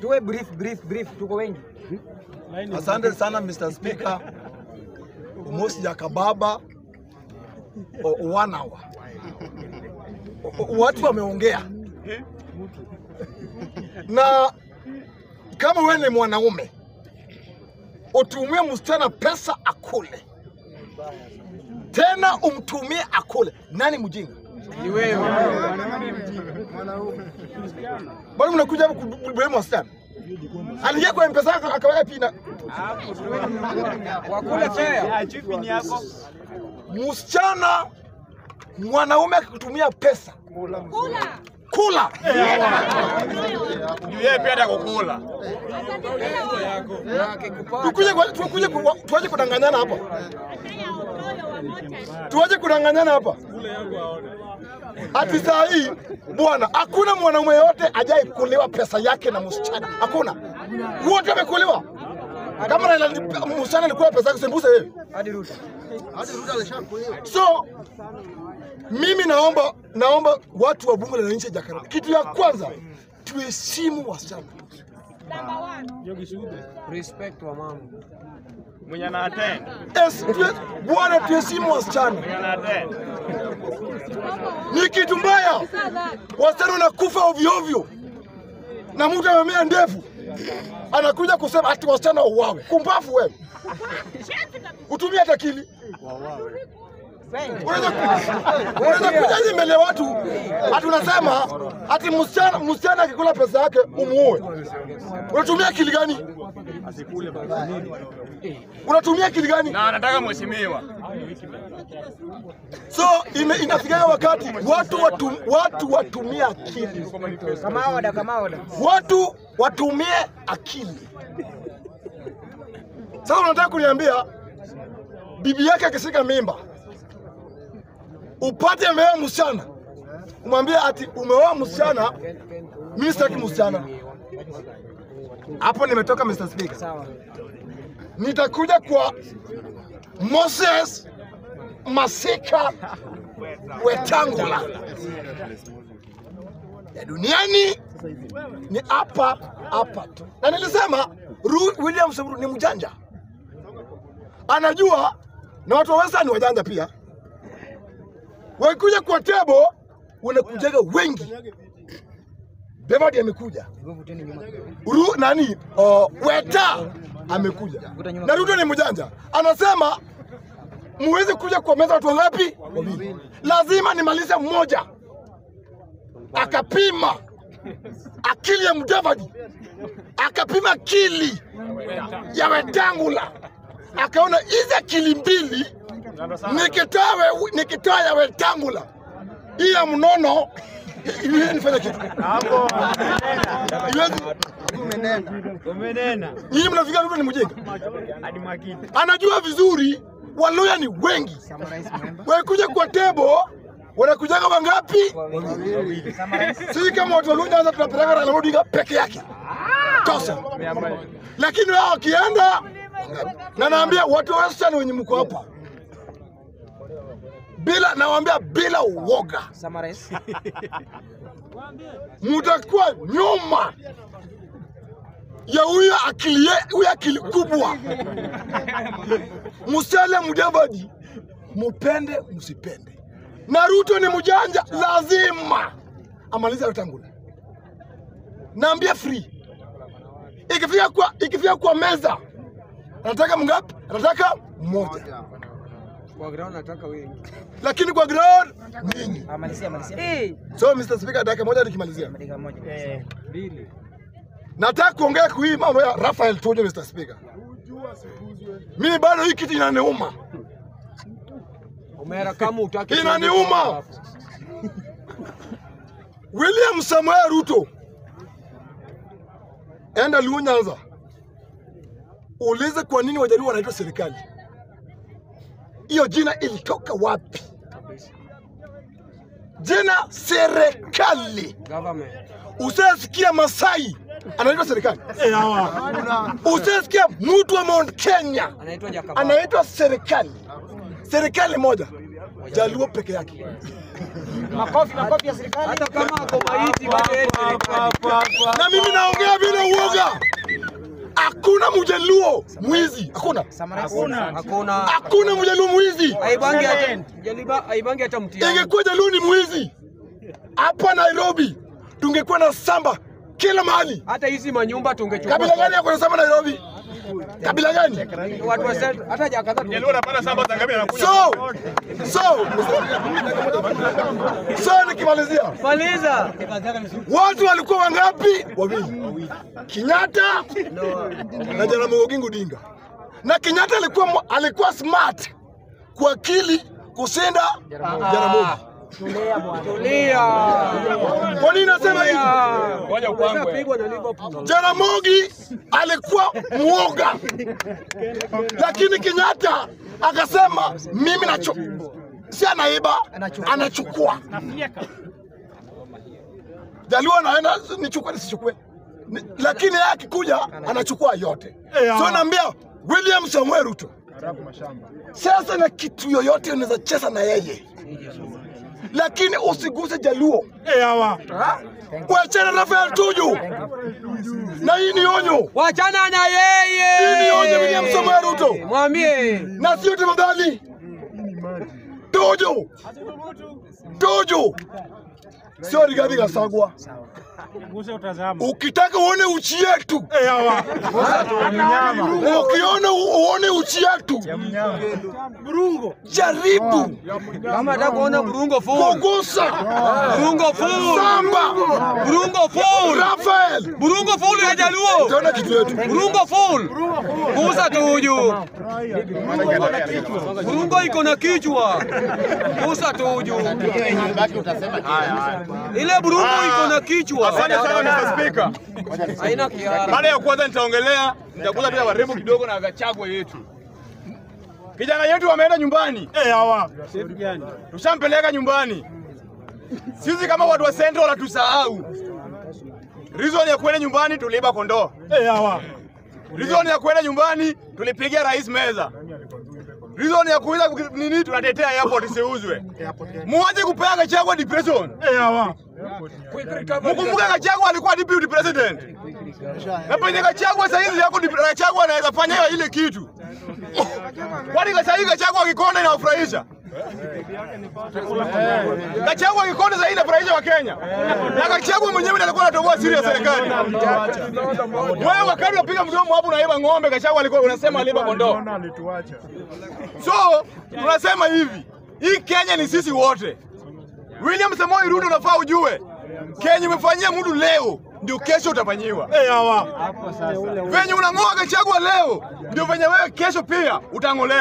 tuwe brief brief brief, tuko wengi. Asante sana Mr. Speaker. Umosi ya kababa wanawa Watu wameongea na kama wewe ni mwanaume utumie msichana pesa akule, tena umtumie akule. Nani mjinga? Ni wewe. Bado mnakuja hapo kubeba wasichana. Aliingia kwa mpesa yako akawaya pina. Msichana mwanaume akikutumia pesa kula, Yeye pia atakukula. tukuje kwa- tukuje kwa- tuache kudanganyana hapa, tuaje kudanganyana hapa. Ati saa hii bwana, hakuna mwanaume yote ajai kuliwa pesa yake na msichana, hakuna. Wote wamekuliwa. Kama Raila msichana alikuwa pesa yake, sembuse wewe. Hadi Ruto. So mimi naomba naomba watu wa bunge la nchi ya Jakarta, kitu ya kwanza tuheshimu wasichana. Respect wa mama. Mwenye ana attend. Yes, bwana, tuheshimu wasichana, Mwenye ana attend. ni kitu mbaya. Wasichana wanakufa ovyo ovyo, na mtu amemea ndevu anakuja kusema ati wasichana wauawe. Kumbafu wewe, utumie hata akili. Unaweza unaweza kuja hivi mbele ya watu ati unasema ati msichana msichana akikula pesa yake umuue. Unatumia akili gani? Unatumia akili gani? Na anataka mheshimiwa. So ime, inafikia wakati watu watu, watu watumie akili, Kama oda, kama oda. watu watumie akili. Sasa unataka kuniambia bibi yake akishika mimba upate ameoa msichana, umwambie ati umeoa msichana, mimi sitaki msichana. Hapo nimetoka Mr. Speaker. Nitakuja kwa Moses Masika Wetangula ya duniani ni hapa hapa tu, na nilisema William Samoei ni mjanja, anajua na watu wa Western ni wajanja pia. Wakikuja kwa tebo wanakujaga wengi. Bevadi amekuja, Hivyo vuteni nyuma kidogo. Ru, nani uh, Weta amekuja na Ruto ni mjanja, anasema muwezi kuja kwa meza watu wangapi? Wawili. Lazima nimalize mmoja. Akapima akili ya Mudavadi, akapima akili ya Wetangula, akaona hizi akili mbili nikitoa nikitaya ya Wetangula iya mnono. Nifanya kitu. Nyinyi mnafikia ni mjinga, anajua vizuri Waluya ni wengi, wakuja kwa tebo wanakujaga wangapi? Sisi kama watu wa anza tunapeleka Raila Odinga peke yake. Kosa, lakini wao wakienda, na naambia watu wasichana wenye mko hapa bila, nawaambia bila uoga, mutakuwa nyuma ya huyo akili huyo akili kubwa. Musale Mudavadi, mupende msipende, na Ruto ni mjanja, lazima. Amalize Wetangula. Naambia free, ikifika kwa ikifika kwa meza anataka mngapi? Anataka mmoja, Kwa ground nataka wengi. lakini kwa ground ninyi. Amalizia, amalizia. So Mr. Speaker, dakika moja nikimalizia. Dakika moja. Mbili. Nataka kuongea kwa hii mambo ya Rafael Tuju, Mr. Speaker. Mimi bado hii kitu inaniuma, Umera kama utaki. inaniuma. William Samoei Ruto, enda Luo Nyanza, ulize kwa nini Wajaluo wanaitwa serikali. Hiyo jina ilitoka wapi? Jina serikali. Usasikia Masai anaitwa serikali, usasikia mtu wa Mount Kenya Anaitwa anaitwa serikali, serikali moja. Jaluo peke yake. Makofi, makofi ya serikali. Hata kama ako maiti bado yeye ni serikali. Na mimi naongea bila uoga. Hakuna mjaluo mwizi, hakuna. Hakuna. Hakuna mjaluo mwizi. Aibangi hata jaliba aibangi hata mtihani. Ingekuwa jaluo ni mwizi hapa Nairobi, tungekuwa na samba kila mahali. Hata hizi manyumba tungechukua. Kabila gani yako na samba Nairobi? Kabila gani? So, so, so nikimalizia, Maliza. watu walikuwa wangapi? Wawili, Kenyatta na Jaramogi Oginga Odinga. Na Kenyatta alikuwa alikuwa smart kwa akili kushinda Jaramogi. Tulia. Kwa nini nasema hivi? Jaramogi alikuwa mwoga, lakini Kenyatta akasema mimi nacho si anaiba, anachukua. Jaluo anaenda nichukue nisichukue, lakini yeye akikuja anachukua yote. So naambia William Samuel Ruto, sasa na kitu yoyote unaweza cheza na yeye, lakini usiguse Jaluo. Wachana na Rafael Tuju, na hii ni onyo. Wachana na yeye. Hii ni onyo William Samoei Ruto, Mwambie. na sio tafadhali. Tuju, Tuju, sio Rigathi Gachagua. Ukitaka uone uchi yetu, ukiona u- uone uchi yetu, burungo jaribu Kama nataka kuona burungo full. kugusa Burungo full. samba Burungo full. Rafael, Burungo full ya Jaluo. tena kitu yetu. Burungo full. Gusa tuju. Burungo iko na kichwa. Gusa tuju. Ile burungo iko na kichwa. Asante sana Mr. Speaker. Haina kiara. Baada ya kwanza nitaongelea, nitakuza pia warembo kidogo na Gachagua yetu. Kijana yetu wameenda nyumbani. Eh, hawa. Tushampeleka nyumbani. Sisi kama watu wa Central hatusahau. Reason ya kwenda nyumbani tuliiba kondoo. Eh, hawa. Reason ya kwenda nyumbani tulipigia rais meza. Reason ya kuuza nini tunatetea airport isiuzwe. Muache kupea Gachagua depression. Mkumbuke Gachagua alikuwa deputy president. Na penye Gachagua sasa hivi yako Gachagua anaweza fanya ile kitu. Kwani hivi Gachagua akikonda inawafurahisha? Gachagua kikonde inafurahisha wa Kenya. Na Gachagua mwenyewe ndiye alikuwa anatoboa siri ya serikali. Wewe wakati unapiga mdomo hapo unaiba ng'ombe, Gachagua alikuwa unasema aliba kondoo. So tunasema hivi, hii Kenya ni sisi wote. William Samoei Ruto unafaa ujue Kenya imefanyia mtu leo ndio kesho utafanyiwa. Venye unang'oa Gachagua leo ndio venye wewe kesho pia utang'olewa.